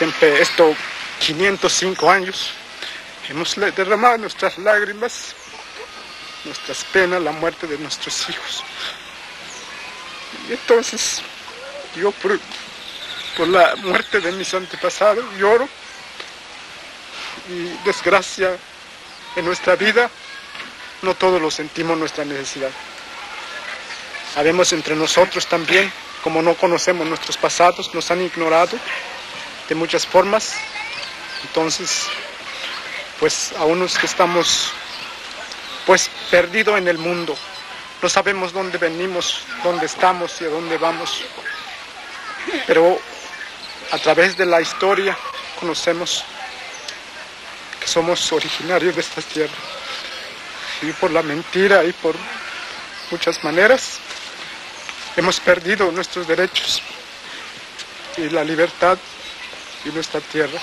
siempre estos 505 años hemos derramado nuestras lágrimas, nuestras penas, la muerte de nuestros hijos. Y entonces yo por, la muerte de mis antepasados lloro y desgracia en nuestra vida no todos lo sentimos nuestra necesidad. Sabemos entre nosotros también, como no conocemos nuestros pasados, nos han ignorado de muchas formas. Entonces, pues a unos que estamos pues perdidos en el mundo, no sabemos dónde venimos, dónde estamos y a dónde vamos. Pero a través de la historia conocemos que somos originarios de esta tierra y por la mentira y por muchas maneras hemos perdido nuestros derechos y la libertad y nuestra tierra.